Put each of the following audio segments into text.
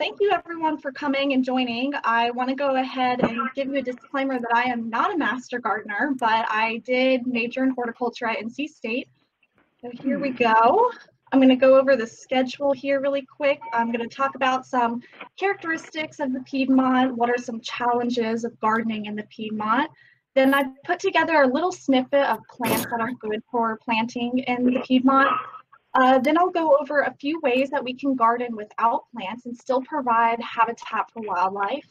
thank you everyone for coming and joining. I want to go ahead and give you a disclaimer that I am not a master gardener, but I did major in horticulture at NC State. So here we go. I'm going to go over the schedule here really quick. I'm going to talk about some characteristics of the Piedmont, what are some challenges of gardening in the Piedmont. Then I put together a little snippet of plants that are good for planting in the Piedmont. Uh, then I'll go over a few ways that we can garden without plants and still provide habitat for wildlife.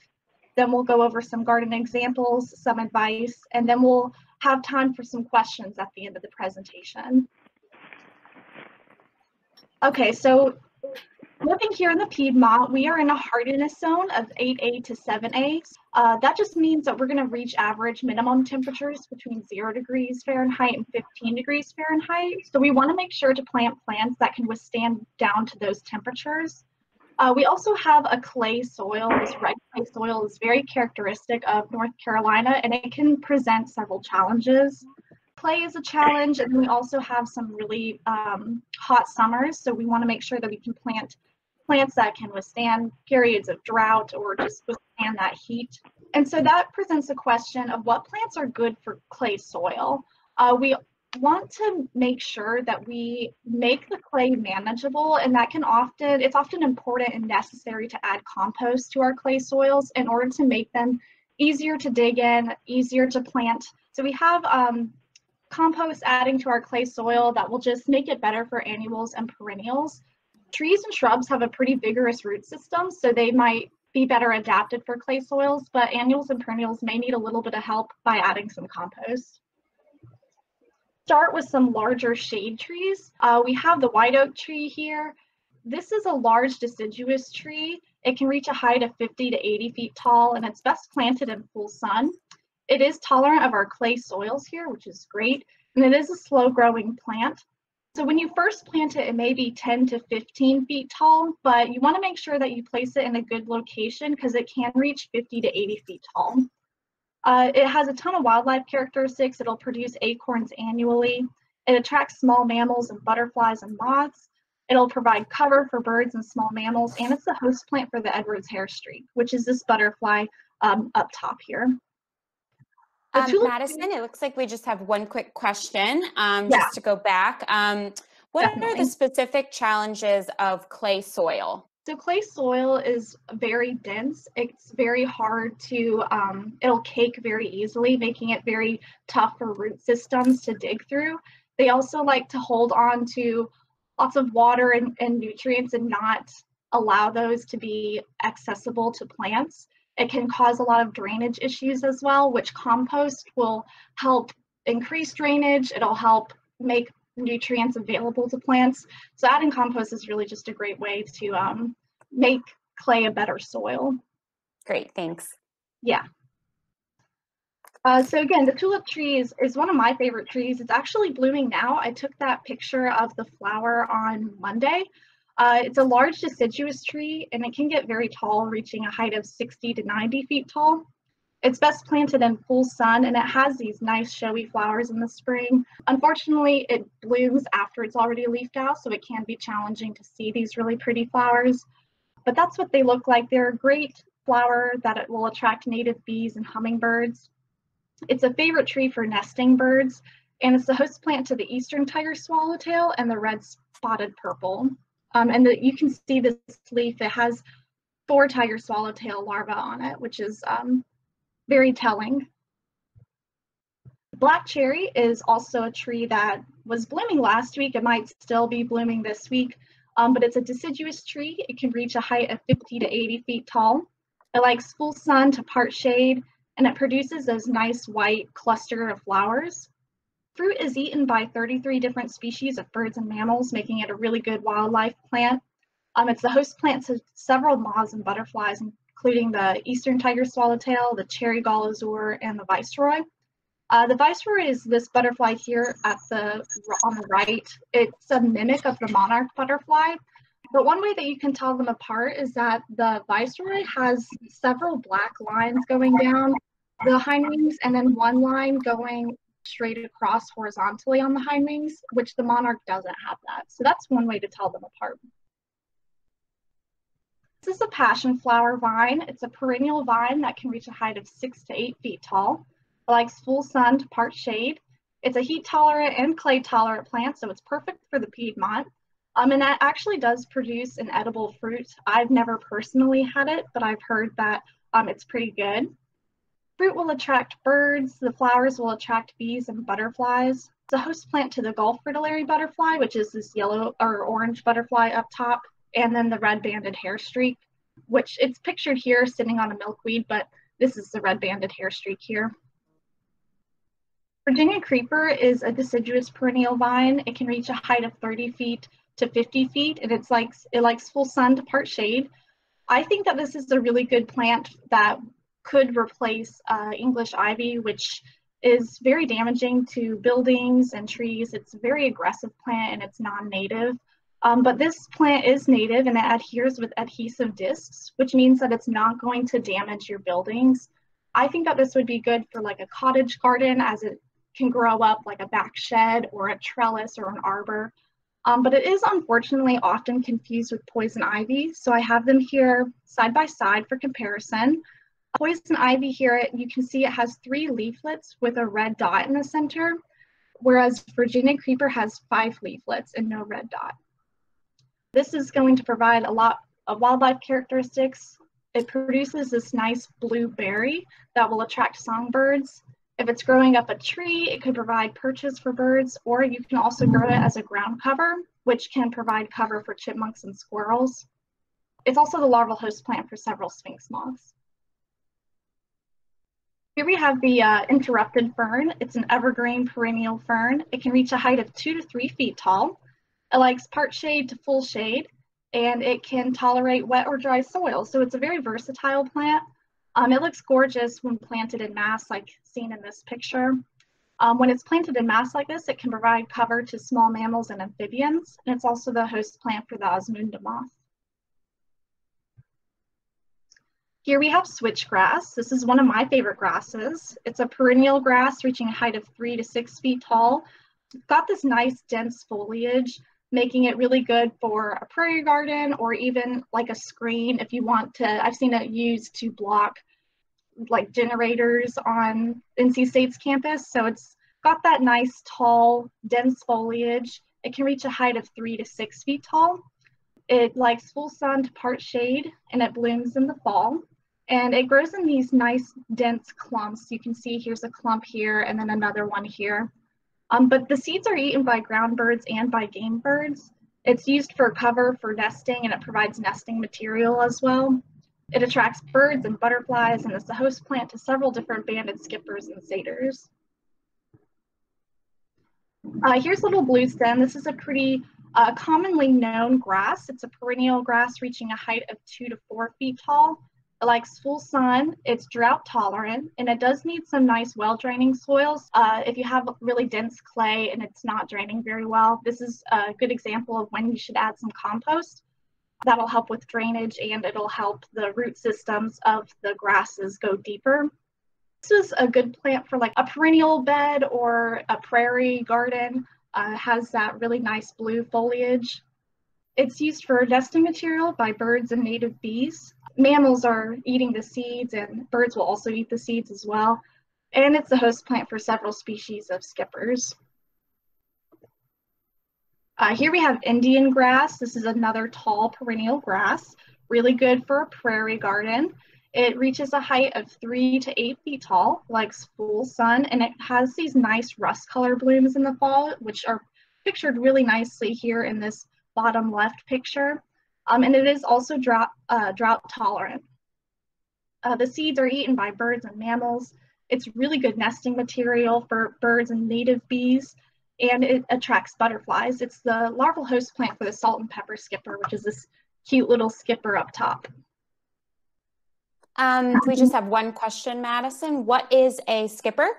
Then we'll go over some garden examples, some advice, and then we'll have time for some questions at the end of the presentation. Okay, so living here in the Piedmont, we are in a hardiness zone of 8A to 7A. Uh, that just means that we're going to reach average minimum temperatures between 0 degrees Fahrenheit and 15 degrees Fahrenheit. So we want to make sure to plant plants that can withstand down to those temperatures. Uh, we also have a clay soil. This red clay soil is very characteristic of North Carolina and it can present several challenges clay is a challenge and we also have some really um, hot summers so we want to make sure that we can plant plants that can withstand periods of drought or just withstand that heat. And so that presents a question of what plants are good for clay soil. Uh, we want to make sure that we make the clay manageable and that can often it's often important and necessary to add compost to our clay soils in order to make them easier to dig in easier to plant. So we have um, compost adding to our clay soil that will just make it better for annuals and perennials. Trees and shrubs have a pretty vigorous root system, so they might be better adapted for clay soils, but annuals and perennials may need a little bit of help by adding some compost. Start with some larger shade trees. Uh, we have the white oak tree here. This is a large deciduous tree. It can reach a height of 50 to 80 feet tall, and it's best planted in full sun. It is tolerant of our clay soils here, which is great, and it is a slow growing plant. So when you first plant it, it may be 10 to 15 feet tall, but you want to make sure that you place it in a good location because it can reach 50 to 80 feet tall. Uh, it has a ton of wildlife characteristics. It'll produce acorns annually. It attracts small mammals and butterflies and moths. It'll provide cover for birds and small mammals, and it's the host plant for the Edwards hairstreak, which is this butterfly um, up top here. Um, Madison, it looks like we just have one quick question um, yeah. just to go back. Um, what Definitely. are the specific challenges of clay soil? So clay soil is very dense. It's very hard to, um, it'll cake very easily, making it very tough for root systems to dig through. They also like to hold on to lots of water and, and nutrients and not allow those to be accessible to plants. It can cause a lot of drainage issues as well, which compost will help increase drainage. It'll help make nutrients available to plants. So adding compost is really just a great way to um, make clay a better soil. Great, thanks. Yeah. Uh, so again, the tulip tree is, is one of my favorite trees. It's actually blooming now. I took that picture of the flower on Monday. Uh, it's a large deciduous tree and it can get very tall, reaching a height of 60 to 90 feet tall. It's best planted in full sun and it has these nice showy flowers in the spring. Unfortunately, it blooms after it's already leafed out, so it can be challenging to see these really pretty flowers. But that's what they look like. They're a great flower that it will attract native bees and hummingbirds. It's a favorite tree for nesting birds, and it's the host plant to the eastern tiger swallowtail and the red spotted purple. Um, and the, you can see this leaf, it has four tiger swallowtail larvae on it, which is um, very telling. Black cherry is also a tree that was blooming last week. It might still be blooming this week, um, but it's a deciduous tree. It can reach a height of 50 to 80 feet tall. It likes full sun to part shade, and it produces those nice white cluster of flowers. Fruit is eaten by 33 different species of birds and mammals, making it a really good wildlife plant. Um, it's the host plant to several moths and butterflies, including the eastern tiger swallowtail, the cherry gall azure, and the viceroy. Uh, the viceroy is this butterfly here at the on the right. It's a mimic of the monarch butterfly. But one way that you can tell them apart is that the viceroy has several black lines going down the hind wings and then one line going straight across horizontally on the hind wings, which the monarch doesn't have that. So that's one way to tell them apart. This is a passion flower vine. It's a perennial vine that can reach a height of six to eight feet tall. It likes full sun to part shade. It's a heat tolerant and clay tolerant plant, so it's perfect for the Piedmont. Um, and that actually does produce an edible fruit. I've never personally had it, but I've heard that um, it's pretty good. Fruit will attract birds, the flowers will attract bees and butterflies. It's a host plant to the Gulf fritillary butterfly, which is this yellow or orange butterfly up top, and then the red banded hair streak, which it's pictured here sitting on a milkweed, but this is the red banded hair streak here. Virginia creeper is a deciduous perennial vine. It can reach a height of 30 feet to 50 feet, and it's like it likes full sun to part shade. I think that this is a really good plant that could replace uh, English ivy, which is very damaging to buildings and trees. It's a very aggressive plant and it's non-native. Um, but this plant is native and it adheres with adhesive discs, which means that it's not going to damage your buildings. I think that this would be good for like a cottage garden as it can grow up like a back shed or a trellis or an arbor. Um, but it is unfortunately often confused with poison ivy. So I have them here side by side for comparison. Poison ivy here, you can see it has three leaflets with a red dot in the center, whereas Virginia creeper has five leaflets and no red dot. This is going to provide a lot of wildlife characteristics. It produces this nice blue berry that will attract songbirds. If it's growing up a tree, it could provide perches for birds, or you can also grow it as a ground cover, which can provide cover for chipmunks and squirrels. It's also the larval host plant for several sphinx moths. Here we have the uh, interrupted fern. It's an evergreen perennial fern. It can reach a height of two to three feet tall. It likes part shade to full shade, and it can tolerate wet or dry soil. So it's a very versatile plant. Um, it looks gorgeous when planted in mass, like seen in this picture. Um, when it's planted in mass like this, it can provide cover to small mammals and amphibians, and it's also the host plant for the Osmunda moth. Here we have switchgrass. This is one of my favorite grasses. It's a perennial grass reaching a height of three to six feet tall. It's got this nice dense foliage making it really good for a prairie garden or even like a screen if you want to. I've seen it used to block like generators on NC State's campus. So it's got that nice tall, dense foliage. It can reach a height of three to six feet tall. It likes full sun to part shade and it blooms in the fall. And it grows in these nice dense clumps. You can see here's a clump here and then another one here. Um, but the seeds are eaten by ground birds and by game birds. It's used for cover for nesting and it provides nesting material as well. It attracts birds and butterflies and is a host plant to several different banded skippers and satyrs. Uh, here's little blue stem. This is a pretty uh, commonly known grass. It's a perennial grass reaching a height of two to four feet tall. It likes full sun, it's drought tolerant, and it does need some nice well draining soils. Uh, if you have really dense clay and it's not draining very well, this is a good example of when you should add some compost. That'll help with drainage and it'll help the root systems of the grasses go deeper. This is a good plant for like a perennial bed or a prairie garden. Uh, has that really nice blue foliage. It's used for nesting material by birds and native bees mammals are eating the seeds and birds will also eat the seeds as well. And it's the host plant for several species of skippers. Uh, here we have Indian grass. This is another tall perennial grass, really good for a prairie garden. It reaches a height of three to eight feet tall, likes full sun, and it has these nice rust color blooms in the fall, which are pictured really nicely here in this bottom left picture. Um, and it is also drought, uh, drought tolerant. Uh, the seeds are eaten by birds and mammals. It's really good nesting material for birds and native bees, and it attracts butterflies. It's the larval host plant for the salt and pepper skipper, which is this cute little skipper up top. Um, we just have one question, Madison. What is a skipper?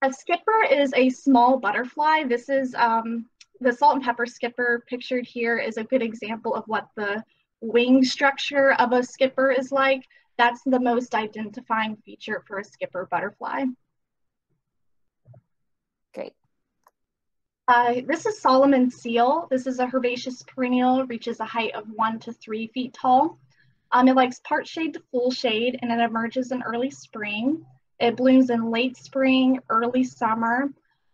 A skipper is a small butterfly. This is um, the salt and pepper skipper pictured here is a good example of what the wing structure of a skipper is like. That's the most identifying feature for a skipper butterfly. Great. Uh, this is Solomon seal. This is a herbaceous perennial, reaches a height of one to three feet tall. Um, it likes part shade to full shade and it emerges in early spring. It blooms in late spring, early summer.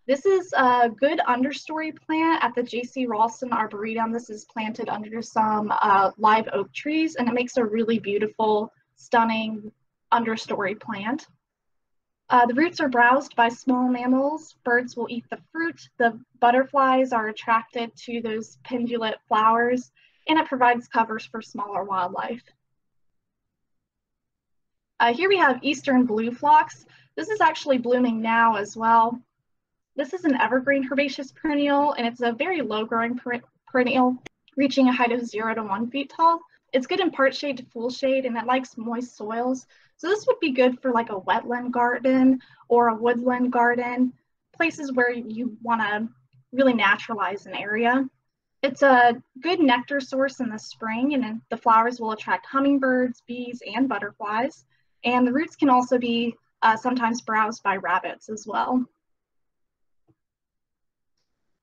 This is a good understory plant at the J.C. Raulston Arboretum. This is planted under some uh, live oak trees and it makes a really beautiful, stunning understory plant. Uh, the roots are browsed by small mammals. Birds will eat the fruit. The butterflies are attracted to those pendulate flowers, and it provides covers for smaller wildlife. Uh, here we have eastern blue phlox. This is actually blooming now as well. This is an evergreen herbaceous perennial, and it's a very low growing per perennial, reaching a height of zero to one feet tall. It's good in part shade to full shade, and it likes moist soils. So this would be good for like a wetland garden or a woodland garden, places where you want to really naturalize an area. It's a good nectar source in the spring and the flowers will attract hummingbirds, bees, and butterflies. And the roots can also be uh, sometimes browsed by rabbits as well.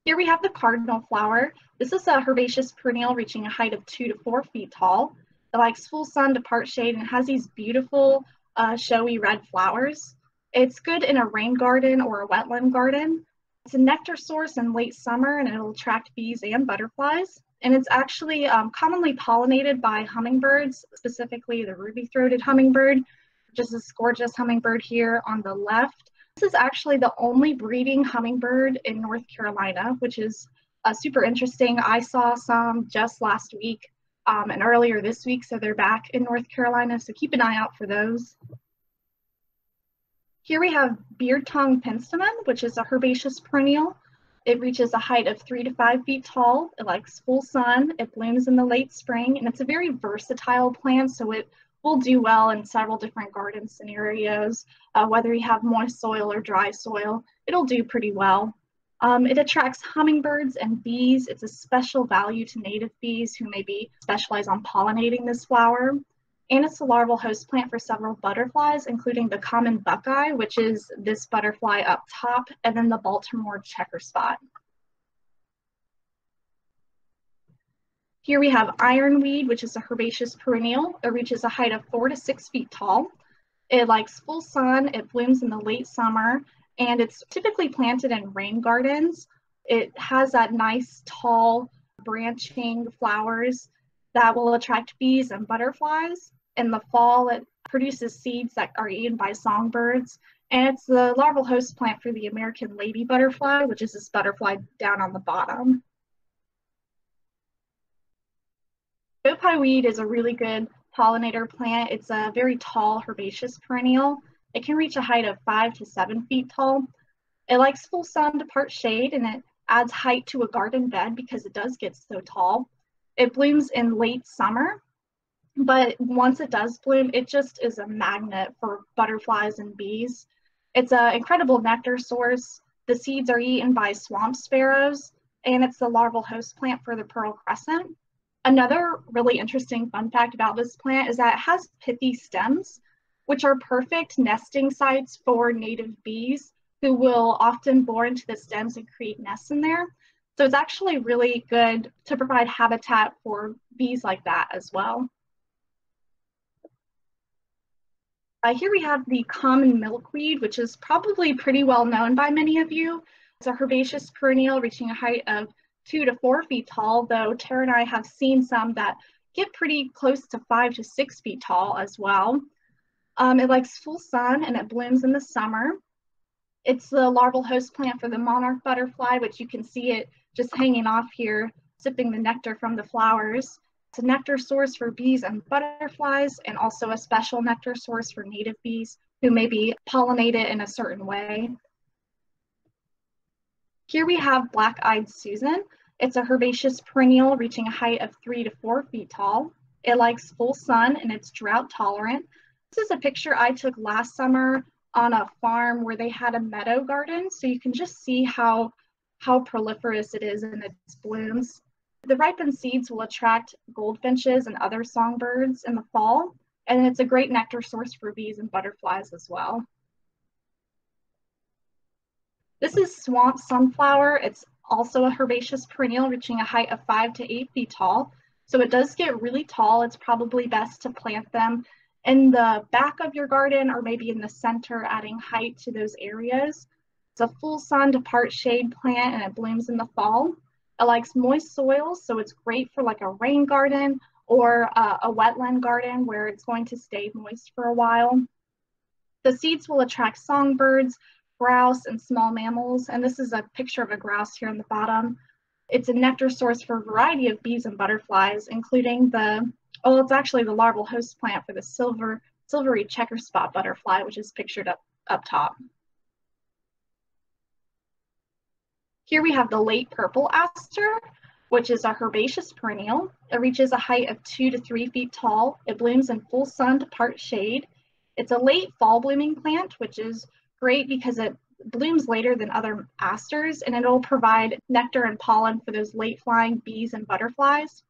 Here we have the cardinal flower. This is a herbaceous perennial reaching a height of two to four feet tall. It likes full sun to part shade and has these beautiful uh, showy red flowers. It's good in a rain garden or a wetland garden. It's a nectar source in late summer and it'll attract bees and butterflies. And it's actually um, commonly pollinated by hummingbirds, specifically the ruby-throated hummingbird, which is this gorgeous hummingbird here on the left. This is actually the only breeding hummingbird in North Carolina, which is uh, super interesting. I saw some just last week um, and earlier this week, so they're back in North Carolina, so keep an eye out for those. Here we have beard tongue penstemon, which is a herbaceous perennial. It reaches a height of three to five feet tall. It likes full sun. It blooms in the late spring, and it's a very versatile plant, so it will do well in several different garden scenarios. Uh, whether you have moist soil or dry soil, it'll do pretty well. Um, it attracts hummingbirds and bees. It's a special value to native bees who maybe specialize on pollinating this flower. And it's a larval host plant for several butterflies, including the common buckeye, which is this butterfly up top, and then the Baltimore checker spot. Here we have ironweed, which is a herbaceous perennial. It reaches a height of four to six feet tall. It likes full sun, it blooms in the late summer, and it's typically planted in rain gardens. It has that nice tall branching flowers that will attract bees and butterflies. In the fall, it produces seeds that are eaten by songbirds. And it's the larval host plant for the American lady butterfly, which is this butterfly down on the bottom. Joe Pye weed is a really good pollinator plant. It's a very tall herbaceous perennial. It can reach a height of five to seven feet tall. It likes full sun to part shade and it adds height to a garden bed because it does get so tall. It blooms in late summer, but once it does bloom, it just is a magnet for butterflies and bees. It's an incredible nectar source. The seeds are eaten by swamp sparrows, and it's the larval host plant for the pearl crescent. Another really interesting fun fact about this plant is that it has pithy stems, which are perfect nesting sites for native bees who will often bore into the stems and create nests in there. So it's actually really good to provide habitat for bees like that as well. Uh, here we have the common milkweed, which is probably pretty well known by many of you. It's a herbaceous perennial reaching a height of two to four feet tall, though Tara and I have seen some that get pretty close to five to six feet tall as well. Um, it likes full sun and it blooms in the summer. It's the larval host plant for the monarch butterfly, which you can see it just hanging off here, sipping the nectar from the flowers. It's a nectar source for bees and butterflies, and also a special nectar source for native bees who may be pollinated in a certain way. Here we have black-eyed Susan. It's a herbaceous perennial reaching a height of three to four feet tall. It likes full sun and it's drought tolerant. This is a picture I took last summer on a farm where they had a meadow garden. So you can just see how, how proliferous it is in its blooms. The ripened seeds will attract goldfinches and other songbirds in the fall. And it's a great nectar source for bees and butterflies as well. This is swamp sunflower. It's also a herbaceous perennial reaching a height of five to eight feet tall. So it does get really tall. It's probably best to plant them in the back of your garden or maybe in the center, adding height to those areas. It's a full sun to part shade plant and it blooms in the fall. It likes moist soils, so it's great for like a rain garden or uh, a wetland garden where it's going to stay moist for a while. The seeds will attract songbirds, grouse, and small mammals. And this is a picture of a grouse here on the bottom. It's a nectar source for a variety of bees and butterflies, including the, oh, it's actually the larval host plant for the silver, silvery checker spot butterfly, which is pictured up, up top. Here we have the late purple aster, which is a herbaceous perennial. It reaches a height of two to three feet tall. It blooms in full sun to part shade. It's a late fall blooming plant, which is great because it blooms later than other asters and it'll provide nectar and pollen for those late flying bees and butterflies.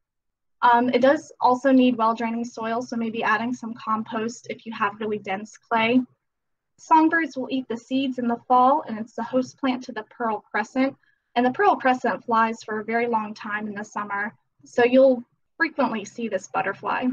Um, it does also need well draining soil, so maybe adding some compost if you have really dense clay. Songbirds will eat the seeds in the fall and it's the host plant to the pearl crescent, and the pearl crescent flies for a very long time in the summer, so you'll frequently see this butterfly.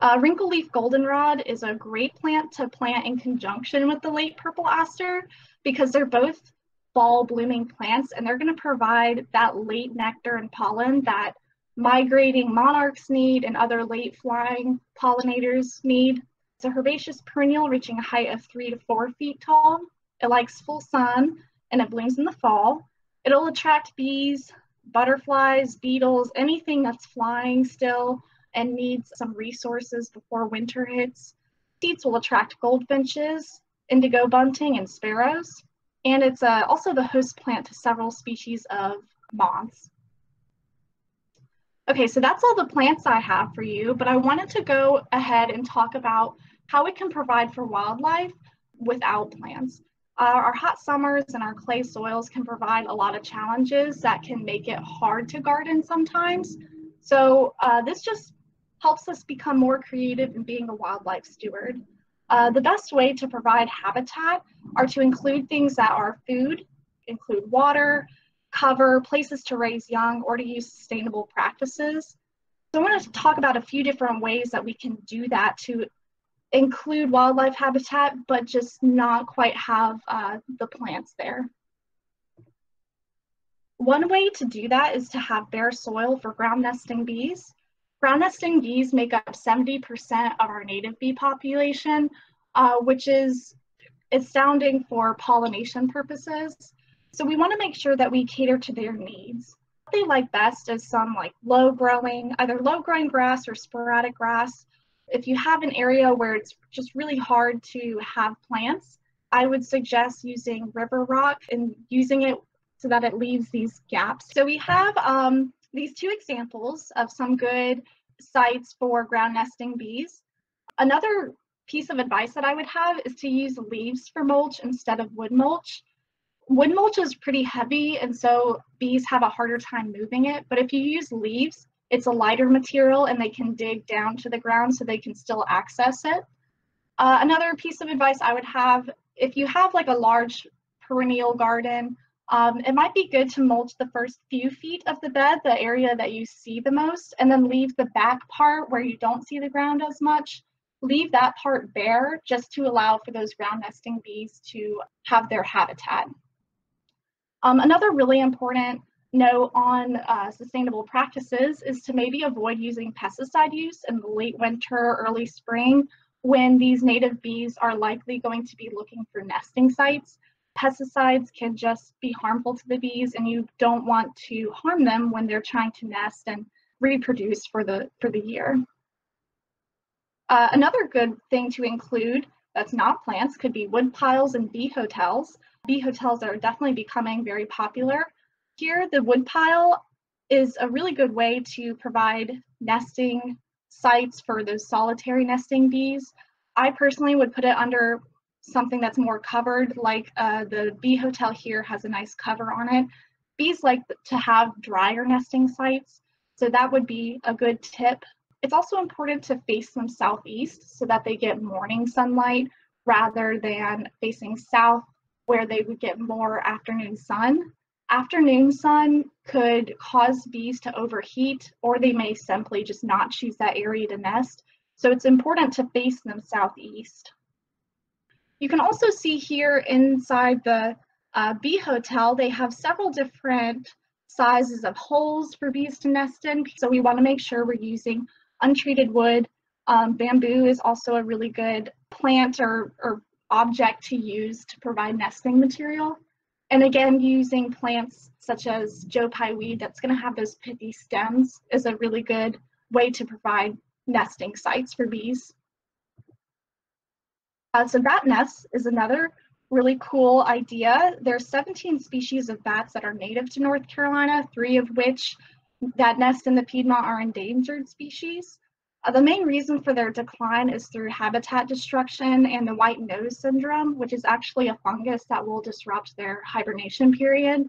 Uh, wrinkle leaf goldenrod is a great plant to plant in conjunction with the late purple aster because they're both fall blooming plants and they're going to provide that late nectar and pollen that migrating monarchs need and other late flying pollinators need. It's a herbaceous perennial reaching a height of three to four feet tall. It likes full sun and it blooms in the fall. It'll attract bees, butterflies, beetles, anything that's flying still and needs some resources before winter hits. Seeds will attract goldfinches, indigo bunting, and sparrows. And it's uh, also the host plant to several species of moths. Okay, so that's all the plants I have for you, but I wanted to go ahead and talk about how it can provide for wildlife without plants. Uh, our hot summers and our clay soils can provide a lot of challenges that can make it hard to garden sometimes. So uh, this just helps us become more creative in being a wildlife steward. Uh, the best way to provide habitat are to include things that are food, include water, cover, places to raise young, or to use sustainable practices. So I want to talk about a few different ways that we can do that to include wildlife habitat, but just not quite have uh, the plants there. One way to do that is to have bare soil for ground nesting bees. Ground nesting bees make up 70% of our native bee population, uh, which is astounding for pollination purposes. So we want to make sure that we cater to their needs. What they like best is some like low growing, either low growing grass or sporadic grass if you have an area where it's just really hard to have plants, I would suggest using river rock and using it so that it leaves these gaps. So we have um, these two examples of some good sites for ground nesting bees. Another piece of advice that I would have is to use leaves for mulch instead of wood mulch. Wood mulch is pretty heavy and so bees have a harder time moving it, but if you use leaves, it's a lighter material and they can dig down to the ground so they can still access it. Uh, another piece of advice I would have, if you have like a large perennial garden, um, it might be good to mulch the first few feet of the bed, the area that you see the most, and then leave the back part where you don't see the ground as much. Leave that part bare just to allow for those ground nesting bees to have their habitat. Um, another really important note on uh, sustainable practices is to maybe avoid using pesticide use in the late winter, early spring, when these native bees are likely going to be looking for nesting sites. Pesticides can just be harmful to the bees and you don't want to harm them when they're trying to nest and reproduce for the, for the year. Uh, another good thing to include that's not plants could be wood piles and bee hotels. Bee hotels are definitely becoming very popular here, the woodpile is a really good way to provide nesting sites for those solitary nesting bees. I personally would put it under something that's more covered, like uh, the bee hotel here has a nice cover on it. Bees like to have drier nesting sites, so that would be a good tip. It's also important to face them southeast so that they get morning sunlight rather than facing south where they would get more afternoon sun. afternoon sun could cause bees to overheat, or they may simply just not choose that area to nest. So it's important to face them southeast. You can also see here inside the uh, bee hotel, they have several different sizes of holes for bees to nest in. So we want to make sure we're using untreated wood. Um, bamboo is also a really good plant or, or object to use to provide nesting material. And again, using plants such as Joe Pye weed that's going to have those pithy stems is a really good way to provide nesting sites for bees. Uh, so bat nests is another really cool idea. There are 17 species of bats that are native to North Carolina, three of which that nest in the Piedmont are endangered species. Uh, the main reason for their decline is through habitat destruction and the white nose syndrome, which is actually a fungus that will disrupt their hibernation period.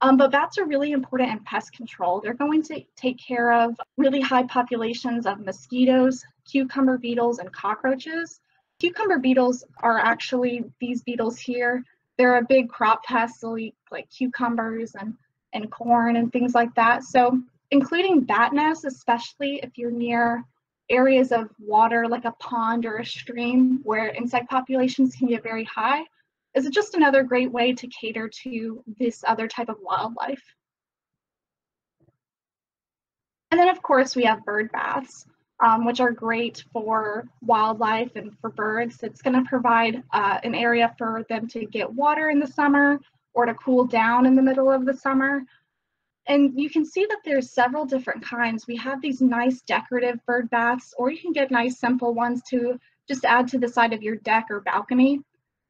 Um, but bats are really important in pest control. They're going to take care of really high populations of mosquitoes, cucumber beetles, and cockroaches. Cucumber beetles are actually these beetles here. They're a big crop pest. Like cucumbers and, and corn and things like that. So including bat nests, especially if you're near areas of water like a pond or a stream where insect populations can get very high, is just another great way to cater to this other type of wildlife. And then of course we have bird baths um, which are great for wildlife and for birds. It's going to provide uh, an area for them to get water in the summer or to cool down in the middle of the summer. And you can see that there's several different kinds. We have these nice decorative bird baths, or you can get nice simple ones to just add to the side of your deck or balcony.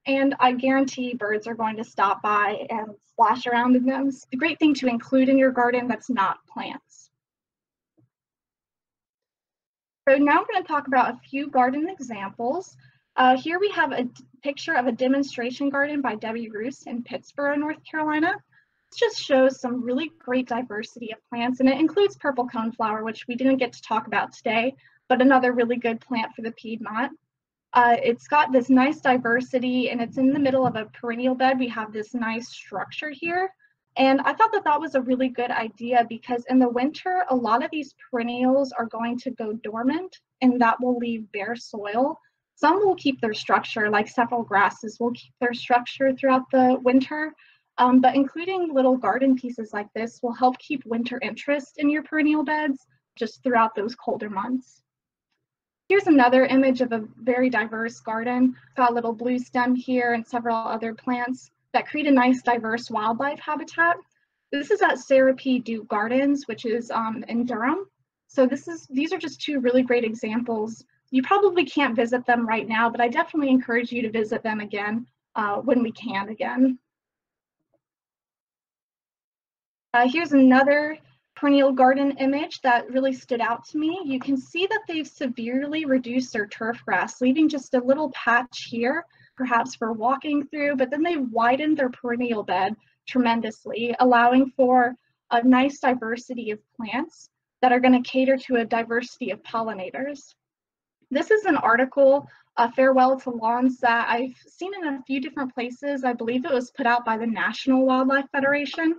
And I guarantee birds are going to stop by and splash around in them. It's a great thing to include in your garden that's not plants. So now we're going to talk about a few garden examples. Uh, here we have a picture of a demonstration garden by Debbie Roos in Pittsboro, North Carolina. This just shows some really great diversity of plants, and it includes purple coneflower, which we didn't get to talk about today, but another really good plant for the Piedmont. Uh, it's got this nice diversity, and it's in the middle of a perennial bed. We have this nice structure here. And I thought that that was a really good idea because in the winter, a lot of these perennials are going to go dormant and that will leave bare soil. Some will keep their structure, like several grasses will keep their structure throughout the winter. Um, but including little garden pieces like this will help keep winter interest in your perennial beds just throughout those colder months. Here's another image of a very diverse garden. Got a little blue stem here and several other plants that create a nice diverse wildlife habitat. This is at Sarah P. Duke Gardens, which is um, in Durham. So this is these are just two really great examples. You probably can't visit them right now, but I definitely encourage you to visit them again uh, when we can again. Uh, here's another perennial garden image that really stood out to me. You can see that they've severely reduced their turf grass, leaving just a little patch here perhaps for walking through, but then they widened their perennial bed tremendously, allowing for a nice diversity of plants that are going to cater to a diversity of pollinators. This is an article, uh, Farewell to Lawns, that I've seen in a few different places. I believe it was put out by the National Wildlife Federation.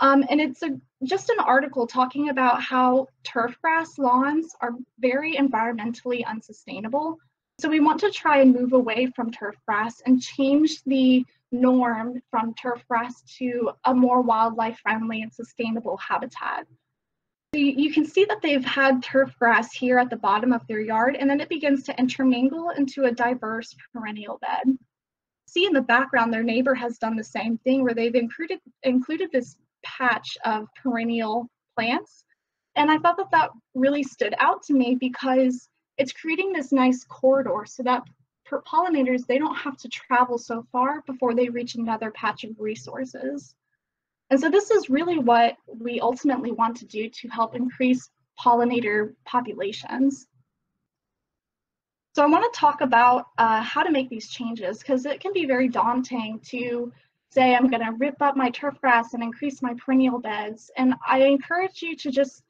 Um, and it's a, just an article talking about how turfgrass lawns are very environmentally unsustainable. So we want to try and move away from turf grass and change the norm from turf grass to a more wildlife friendly and sustainable habitat. So you, you can see that they've had turf grass here at the bottom of their yard and then it begins to intermingle into a diverse perennial bed. See in the background, their neighbor has done the same thing where they've included, included this patch of perennial plants. And I thought that that really stood out to me because it's creating this nice corridor so that pollinators, they don't have to travel so far before they reach another patch of resources. And so this is really what we ultimately want to do to help increase pollinator populations. So I want to talk about uh, how to make these changes because it can be very daunting to say I'm going to rip up my turf grass and increase my perennial beds. And I encourage you to just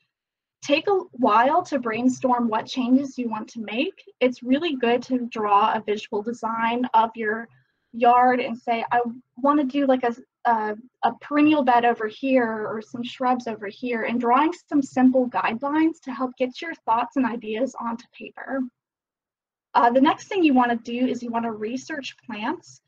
take a while to brainstorm what changes you want to make. It's really good to draw a visual design of your yard and say, I want to do like a, a, a, perennial bed over here or some shrubs over here and drawing some simple guidelines to help get your thoughts and ideas onto paper. Uh, the next thing you want to do is you want to research plants.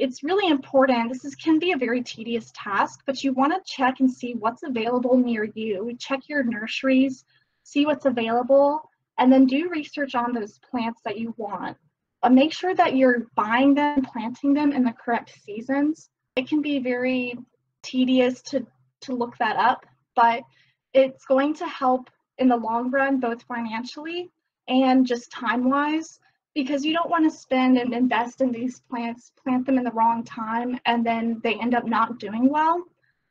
It's really important. This is, can be a very tedious task, but you want to check and see what's available near you. Check your nurseries, see what's available, and then do research on those plants that you want. But make sure that you're buying them, planting them in the correct seasons. It can be very tedious to, to look that up, but it's going to help in the long run, both financially and just time wise because you don't want to spend and invest in these plants, plant them in the wrong time, and then they end up not doing well.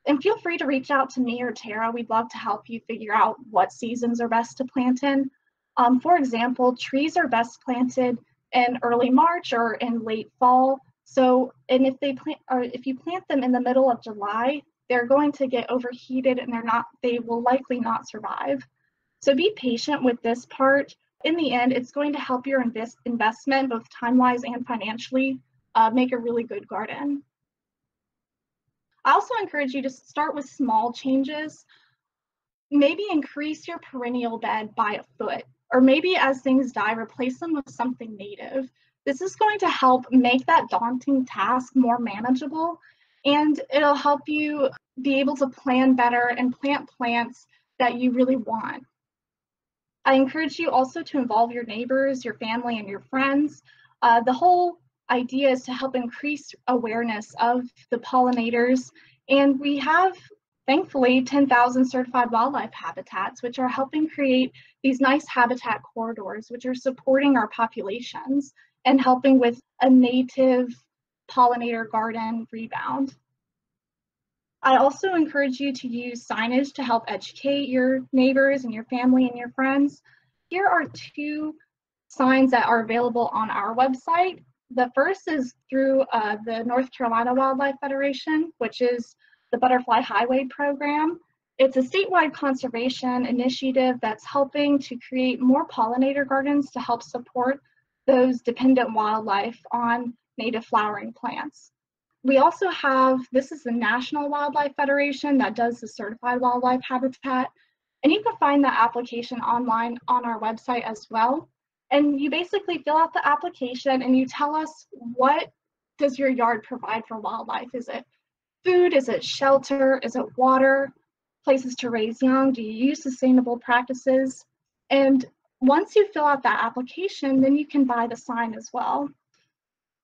And feel free to reach out to me or Tara. We'd love to help you figure out what seasons are best to plant in. Um, for example, trees are best planted in early March or in late fall. So, and if they plant, or if you plant them in the middle of July, they're going to get overheated and they're not, they will likely not survive. So be patient with this part in the end, it's going to help your invest investment, both time-wise and financially, uh, make a really good garden. I also encourage you to start with small changes. Maybe increase your perennial bed by a foot, or maybe as things die, replace them with something native. This is going to help make that daunting task more manageable, and it'll help you be able to plan better and plant plants that you really want. I encourage you also to involve your neighbors, your family, and your friends. Uh, the whole idea is to help increase awareness of the pollinators. And we have, thankfully, 10,000 certified wildlife habitats, which are helping create these nice habitat corridors, which are supporting our populations and helping with a native pollinator garden rebound. I also encourage you to use signage to help educate your neighbors and your family and your friends. Here are two signs that are available on our website. The first is through uh, the North Carolina Wildlife Federation, which is the Butterfly Highway Program. It's a statewide conservation initiative that's helping to create more pollinator gardens to help support those dependent wildlife on native flowering plants. We also have, this is the National Wildlife Federation that does the certified wildlife habitat. And you can find that application online on our website as well. And you basically fill out the application and you tell us what does your yard provide for wildlife? Is it food? Is it shelter? Is it water? Places to raise young? Do you use sustainable practices? And once you fill out that application, then you can buy the sign as well.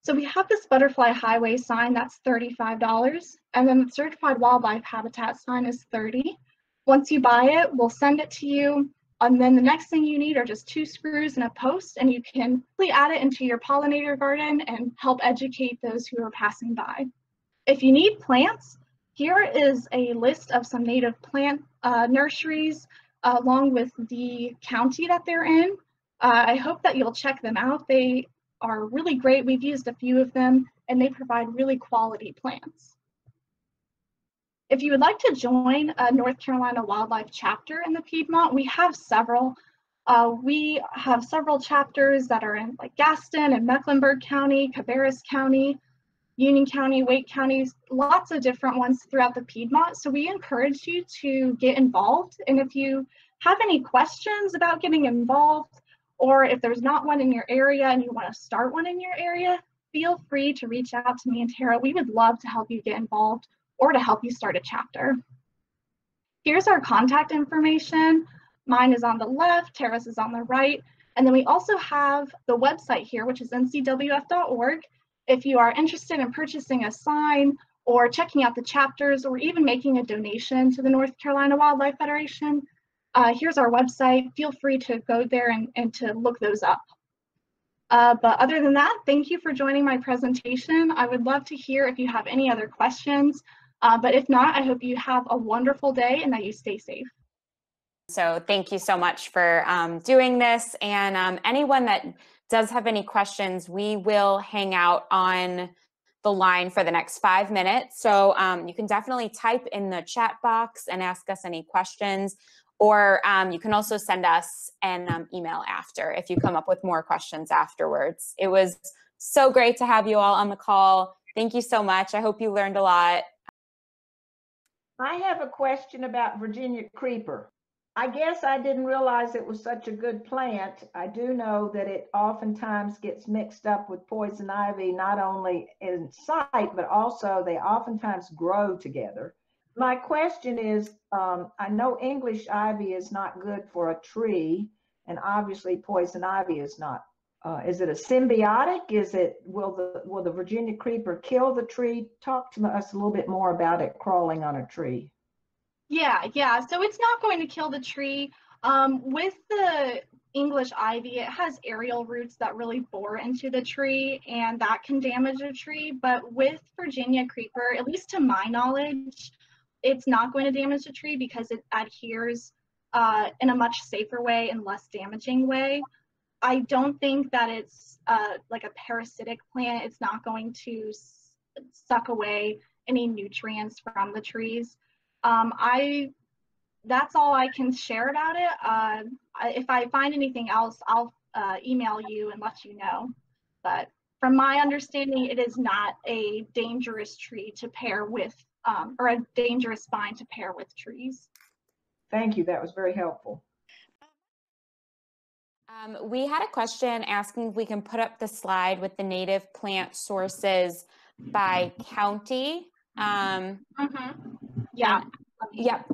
So we have this butterfly highway sign that's $35 and then the certified wildlife habitat sign is 30. Once you buy it, we'll send it to you. And then the next thing you need are just two screws and a post and you can add it into your pollinator garden and help educate those who are passing by. If you need plants, here is a list of some native plant uh, nurseries uh, along with the county that they're in. Uh, I hope that you'll check them out. They are really great. We've used a few of them and they provide really quality plants. If you would like to join a North Carolina Wildlife chapter in the Piedmont, we have several. Uh, we have several chapters that are in like Gaston and Mecklenburg County, Cabarrus County, Union County, Wake County, lots of different ones throughout the Piedmont. So we encourage you to get involved. And if you have any questions about getting involved, or if there's not one in your area and you want to start one in your area, feel free to reach out to me and Tara. We would love to help you get involved or to help you start a chapter. Here's our contact information. Mine is on the left, Tara's is on the right. And then we also have the website here, which is ncwf.org. If you are interested in purchasing a sign or checking out the chapters or even making a donation to the North Carolina Wildlife Federation, uh, here's our website. Feel free to go there and, and to look those up. Uh, but other than that, thank you for joining my presentation. I would love to hear if you have any other questions. Uh, but if not, I hope you have a wonderful day and that you stay safe. So thank you so much for um, doing this. And um, anyone that does have any questions, we will hang out on the line for the next five minutes. So um, you can definitely type in the chat box and ask us any questions or um, you can also send us an um, email after if you come up with more questions afterwards. It was so great to have you all on the call. Thank you so much. I hope you learned a lot. I have a question about Virginia creeper. I guess I didn't realize it was such a good plant. I do know that it oftentimes gets mixed up with poison ivy, not only in sight, but also they oftentimes grow together. My question is, um, I know English ivy is not good for a tree, and obviously poison ivy is not. Uh, is it a symbiotic? Is it will the will the Virginia creeper kill the tree? Talk to us a little bit more about it crawling on a tree. Yeah, yeah. So it's not going to kill the tree. Um, with the English ivy, it has aerial roots that really bore into the tree and that can damage a tree. But with Virginia creeper, at least to my knowledge, it's not going to damage the tree because it adheres uh, in a much safer way and less damaging way. I don't think that it's uh, like a parasitic plant. It's not going to suck away any nutrients from the trees. Um, I that's all I can share about it. Uh, if I find anything else, I'll uh, email you and let you know. But from my understanding, it is not a dangerous tree to pair with, um, or a dangerous vine to pair with trees. Thank you. That was very helpful. Um, we had a question asking if we can put up the slide with the native plant sources by county. Um, mm-hmm. Yeah. Yep.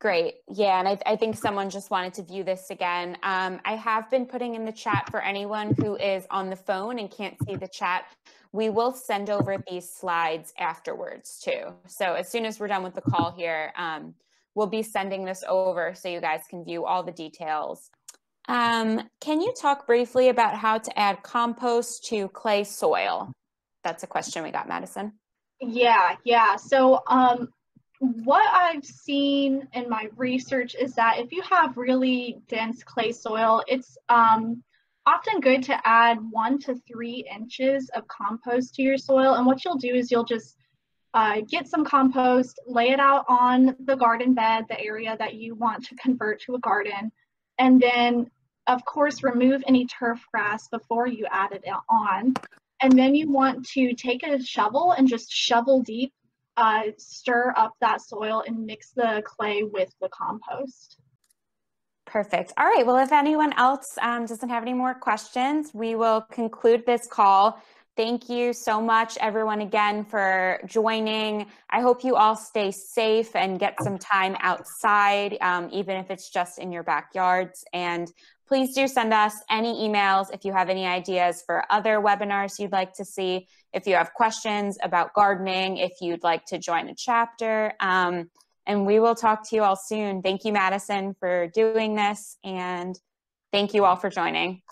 Great. Yeah. And I, I, think someone just wanted to view this again. Um, I have been putting in the chat for anyone who is on the phone and can't see the chat. We will send over these slides afterwards too. So as soon as we're done with the call here, um, we'll be sending this over so you guys can view all the details. Um, can you talk briefly about how to add compost to clay soil? That's a question we got, Madison. Yeah, yeah. So um, what I've seen in my research is that if you have really dense clay soil, it's um, often good to add one to three inches of compost to your soil. And what you'll do is you'll just uh, get some compost, lay it out on the garden bed, the area that you want to convert to a garden, and then of course, remove any turf grass before you add it on. And then you want to take a shovel and just shovel deep, uh, stir up that soil and mix the clay with the compost. Perfect. All right. Well, if anyone else um, doesn't have any more questions, we will conclude this call. Thank you so much, everyone, again for joining. I hope you all stay safe and get some time outside, um, even if it's just in your backyards. And please do send us any emails if you have any ideas for other webinars you'd like to see, if you have questions about gardening, if you'd like to join a chapter. Um, and we will talk to you all soon. Thank you, Madison, for doing this, and thank you all for joining.